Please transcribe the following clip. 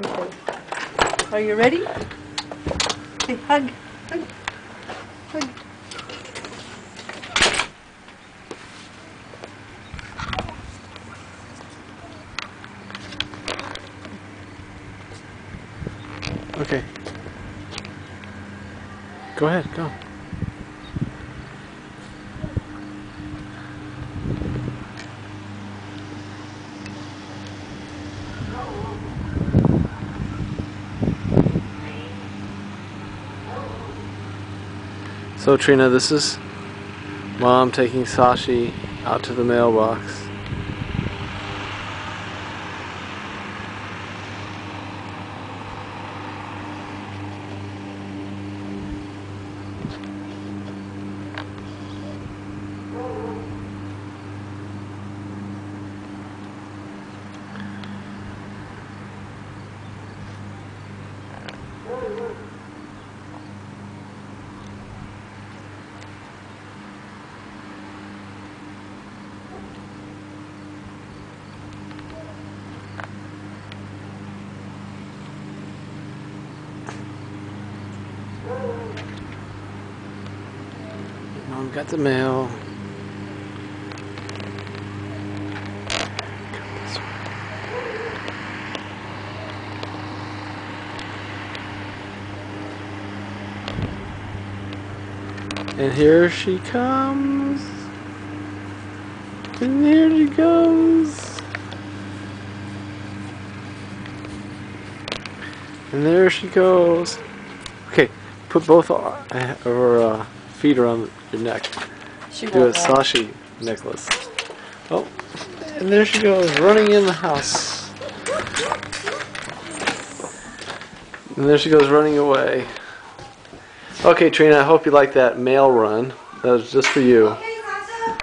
Okay. Are you ready? Okay, hug, hug, hug. Okay. Go ahead, go. So Trina, this is mom taking Sashi out to the mailbox. Mom got the mail. And here she comes. And there she goes. And there she goes. Okay, put both uh, of her uh, feet around your neck. She Do a. Sashi necklace. Oh, and there she goes, running in the house. And there she goes, running away. Okay, Trina, I hope you like that mail run. That was just for you.